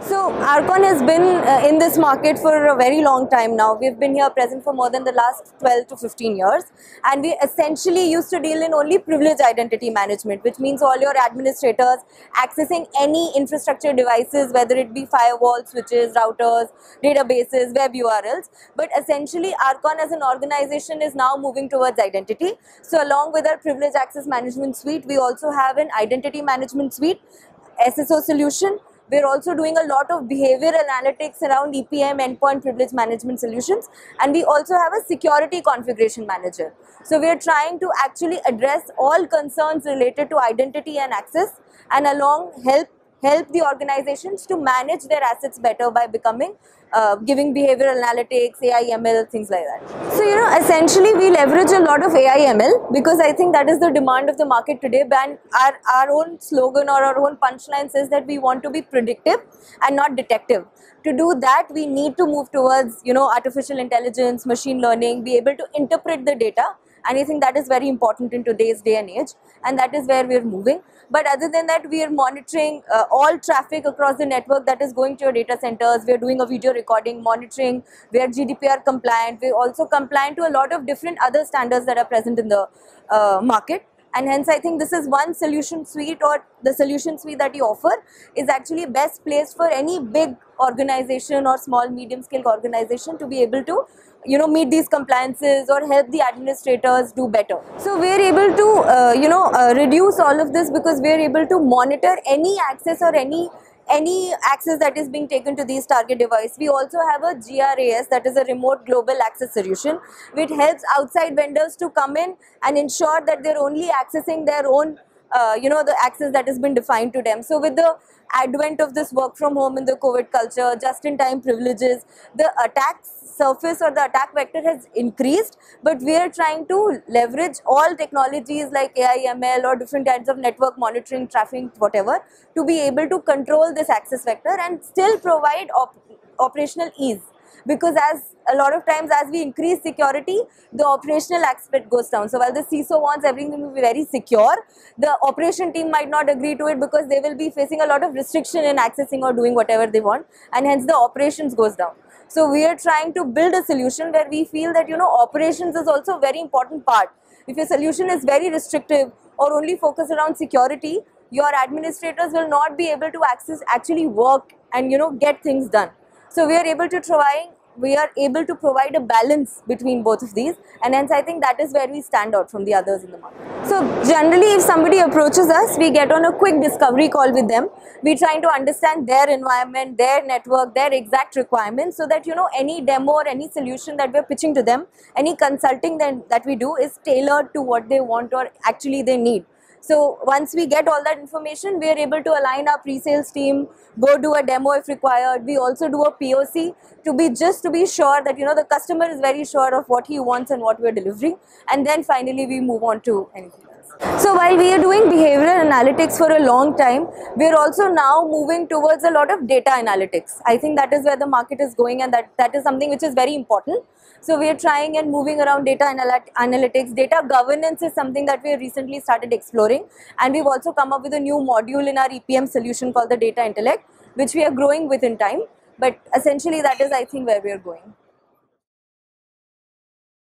So Arcon has been uh, in this market for a very long time now. We've been here present for more than the last 12 to 15 years and we essentially used to deal in only privileged identity management which means all your administrators accessing any infrastructure devices whether it be firewalls, switches, routers, databases, web URLs but essentially Arcon as an organization is now moving towards identity. So along with our privileged access management suite we also have an identity management suite SSO solution we're also doing a lot of behavior analytics around EPM endpoint privilege management solutions and we also have a security configuration manager. So we're trying to actually address all concerns related to identity and access and along help help the organizations to manage their assets better by becoming uh, giving behavioral analytics, AI, ML, things like that. So, you know, essentially we leverage a lot of AI, ML because I think that is the demand of the market today. And our, our own slogan or our own punchline says that we want to be predictive and not detective. To do that, we need to move towards, you know, artificial intelligence, machine learning, be able to interpret the data and I think that is very important in today's day and age and that is where we're moving. But other than that, we are monitoring uh, all traffic across the network that is going to your data centers. We're doing a video recording, monitoring. We are GDPR compliant. We're also compliant to a lot of different other standards that are present in the uh, market and hence I think this is one solution suite or the solution suite that you offer is actually best placed for any big organization or small medium scale organization to be able to you know meet these compliances or help the administrators do better. So we're able to uh, you know uh, reduce all of this because we're able to monitor any access or any any access that is being taken to these target device. We also have a GRAS that is a remote global access solution which helps outside vendors to come in and ensure that they're only accessing their own uh, you know the access that has been defined to them. So with the advent of this work from home in the COVID culture, just in time privileges, the attack surface or the attack vector has increased, but we are trying to leverage all technologies like AI, ML or different kinds of network monitoring, traffic, whatever, to be able to control this access vector and still provide op operational ease because as a lot of times as we increase security the operational aspect goes down so while the CISO wants everything to be very secure the operation team might not agree to it because they will be facing a lot of restriction in accessing or doing whatever they want and hence the operations goes down so we are trying to build a solution where we feel that, you know, operations is also a very important part. If your solution is very restrictive or only focused around security, your administrators will not be able to access, actually work and, you know, get things done. So we are able to try we are able to provide a balance between both of these and hence I think that is where we stand out from the others in the market. So generally if somebody approaches us, we get on a quick discovery call with them. We're trying to understand their environment, their network, their exact requirements so that you know any demo or any solution that we're pitching to them, any consulting that, that we do is tailored to what they want or actually they need. So once we get all that information, we are able to align our pre-sales team, go do a demo if required. We also do a POC to be just to be sure that you know the customer is very sure of what he wants and what we're delivering. And then finally we move on to anything. So while we are doing behavioral analytics for a long time, we are also now moving towards a lot of data analytics. I think that is where the market is going and that, that is something which is very important. So we are trying and moving around data analytics. Data governance is something that we recently started exploring and we've also come up with a new module in our EPM solution called the Data Intellect, which we are growing with in time. But essentially that is I think where we are going.